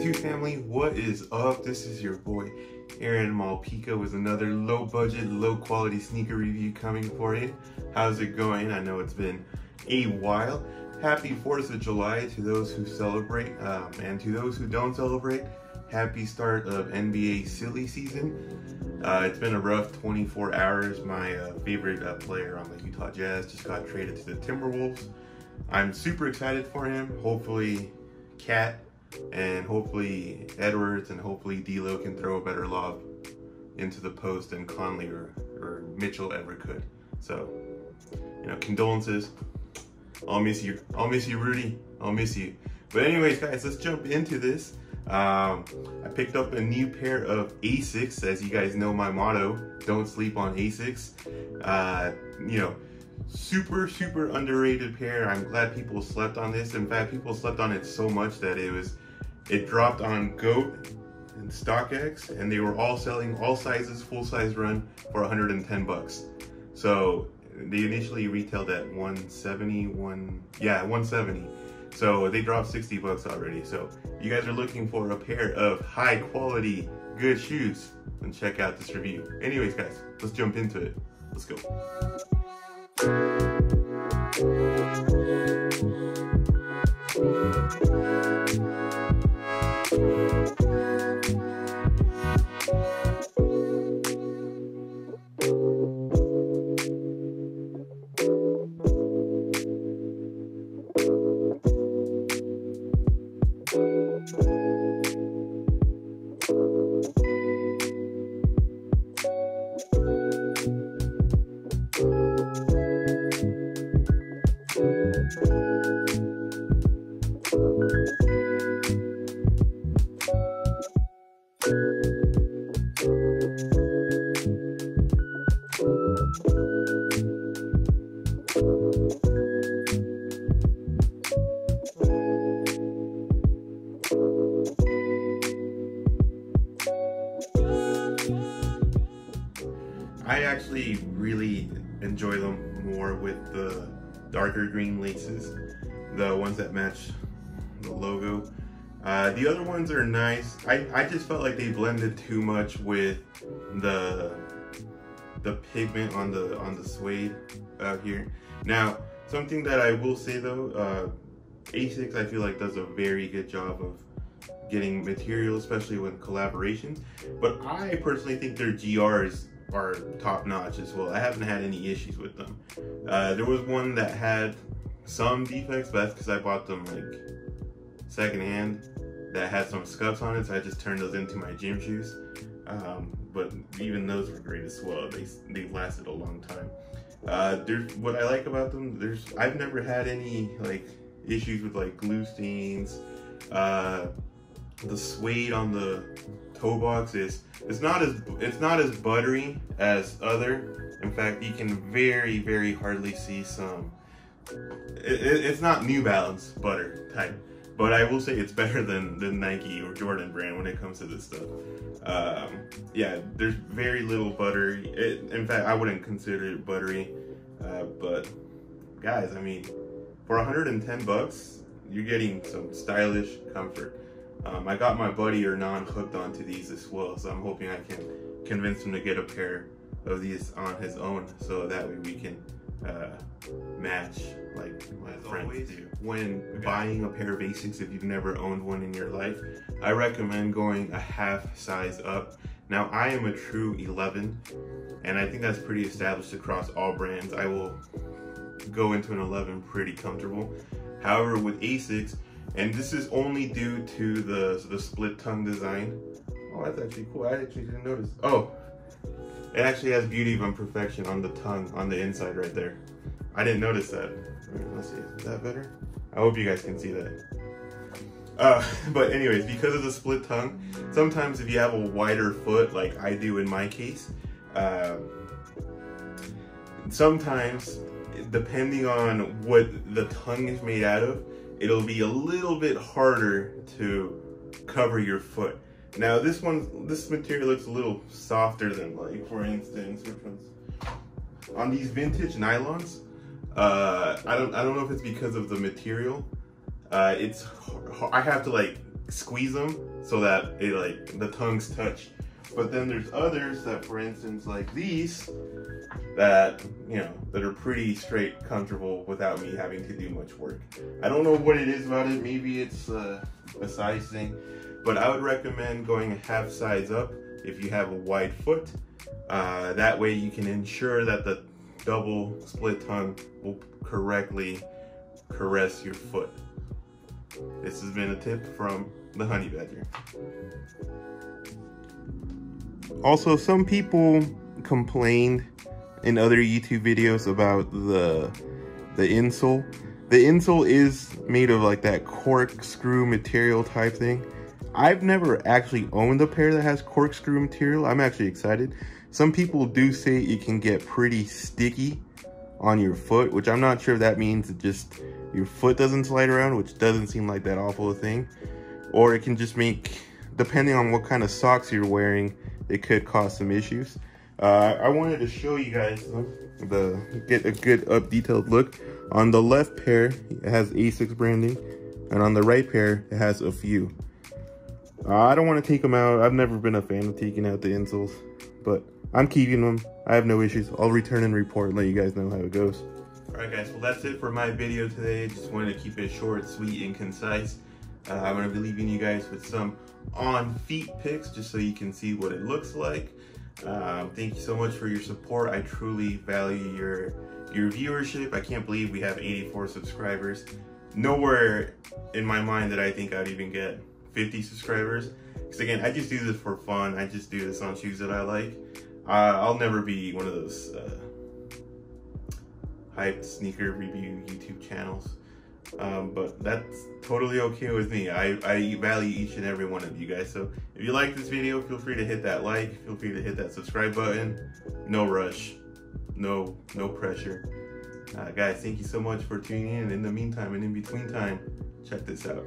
Two family, what is up? This is your boy Aaron Malpica with another low budget, low quality sneaker review coming for you. How's it going? I know it's been a while. Happy 4th of July to those who celebrate, um, and to those who don't celebrate, happy start of NBA silly season. Uh, it's been a rough 24 hours. My uh, favorite uh, player on the Utah Jazz just got traded to the Timberwolves. I'm super excited for him. Hopefully, Cat and hopefully Edwards and hopefully D'Lo can throw a better lob into the post than Conley or, or Mitchell ever could. So, you know, condolences. I'll miss you. I'll miss you, Rudy. I'll miss you. But anyways, guys, let's jump into this. Um, I picked up a new pair of Asics. As you guys know my motto, don't sleep on Asics. Uh, you know, super super underrated pair i'm glad people slept on this in fact people slept on it so much that it was it dropped on goat and stockx and they were all selling all sizes full size run for 110 bucks. So they initially retailed at 170 one yeah 170 so they dropped 60 bucks already. So you guys are looking for a pair of high quality good shoes then check out this review. Anyways guys let's jump into it. Let's go I actually really enjoy them more with the darker green laces, the ones that match the logo. Uh, the other ones are nice. I, I just felt like they blended too much with the the pigment on the on the suede out here. Now, something that I will say though, uh, Asics I feel like does a very good job of getting material, especially with collaborations. But I personally think their GRs are top notch as well. I haven't had any issues with them. Uh, there was one that had some defects, but that's because I bought them like secondhand that had some scuffs on it, so I just turned those into my gym shoes. Um, but even those were great as well. They they lasted a long time. Uh, there's what I like about them. There's I've never had any like issues with like glue stains. Uh, the suede on the toe box is it's not as it's not as buttery as other. In fact, you can very very hardly see some. It, it, it's not New Balance butter type, but I will say it's better than than Nike or Jordan brand when it comes to this stuff. Um, yeah, there's very little butter. It, in fact, I wouldn't consider it buttery. Uh, but guys, I mean, for 110 bucks, you're getting some stylish comfort. Um, I got my buddy Hernan hooked onto these as well, so I'm hoping I can convince him to get a pair of these on his own, so that way we can uh, match like my as friends always, do. When okay. buying a pair of Asics, if you've never owned one in your life, I recommend going a half size up. Now I am a true 11, and I think that's pretty established across all brands. I will go into an 11 pretty comfortable. However, with Asics, and this is only due to the, the split tongue design. Oh, that's actually cool. I actually didn't notice. Oh, it actually has beauty of imperfection on the tongue, on the inside right there. I didn't notice that. let's see, is that better? I hope you guys can see that. Uh, but anyways, because of the split tongue, sometimes if you have a wider foot, like I do in my case, uh, sometimes, depending on what the tongue is made out of, it'll be a little bit harder to cover your foot. Now this one, this material looks a little softer than like, for instance, which ones? On these vintage nylons, uh, I don't, I don't know if it's because of the material. Uh, it's, I have to like squeeze them so that it like the tongues touch. But then there's others that, for instance, like these, that you know that are pretty straight, comfortable without me having to do much work. I don't know what it is about it. Maybe it's uh, a size thing, but I would recommend going a half size up if you have a wide foot. Uh, that way you can ensure that the double split tongue will correctly caress your foot. This has been a tip from the honey badger. Also, some people complained in other YouTube videos about the the insole. The insole is made of like that corkscrew material type thing. I've never actually owned a pair that has corkscrew material. I'm actually excited. Some people do say it can get pretty sticky on your foot, which I'm not sure if that means it just your foot doesn't slide around, which doesn't seem like that awful a thing. Or it can just make, depending on what kind of socks you're wearing, it could cause some issues. Uh, I wanted to show you guys the get a good up detailed look. On the left pair, it has Asics branding, and on the right pair, it has Afew. Uh, I don't want to take them out. I've never been a fan of taking out the insoles, but I'm keeping them. I have no issues. I'll return and report and let you guys know how it goes. Alright guys, well that's it for my video today. Just wanted to keep it short, sweet, and concise. Uh, I'm going to be leaving you guys with some on feet pics just so you can see what it looks like. Um, thank you so much for your support. I truly value your your viewership. I can't believe we have 84 subscribers. Nowhere in my mind that I think I'd even get 50 subscribers. Because again, I just do this for fun. I just do this on shoes that I like. Uh, I'll never be one of those uh, hyped sneaker review YouTube channels. Um, but that's totally okay with me. I, I value each and every one of you guys. So if you like this video, feel free to hit that like, feel free to hit that subscribe button. No rush, no, no pressure. Uh, guys, thank you so much for tuning in. In the meantime and in between time, check this out.